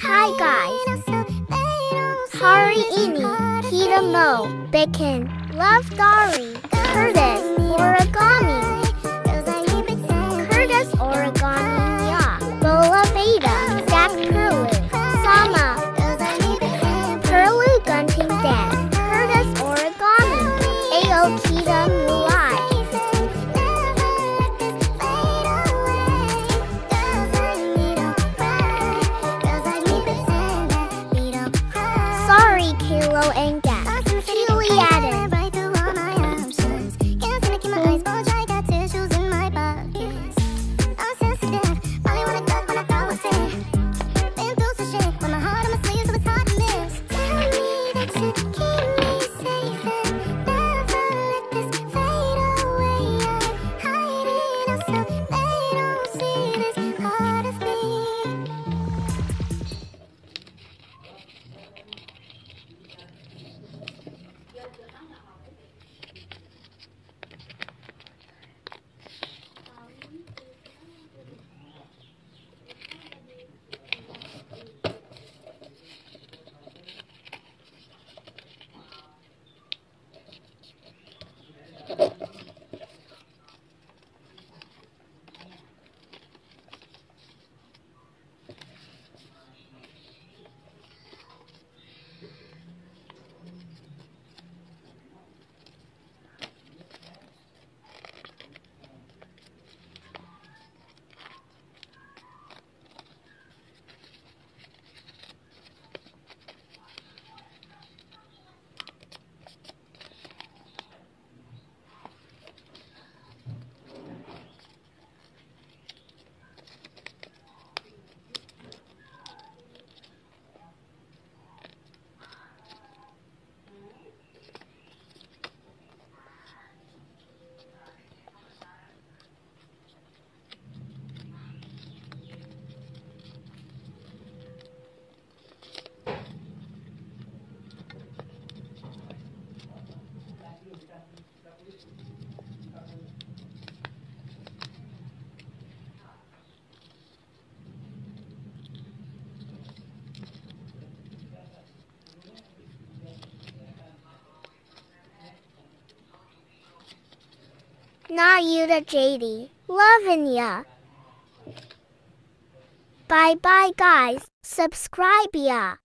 Hi guys. Hari ini kita mau bikin love story. Curtis origami. Curtis origami ya. Bola Beta. Jack Perlu. Sama. Perlu gunting dance. Curtis origami. Ayo kita Kilo and Not you to JD. Loving ya. Bye bye guys. Subscribe ya.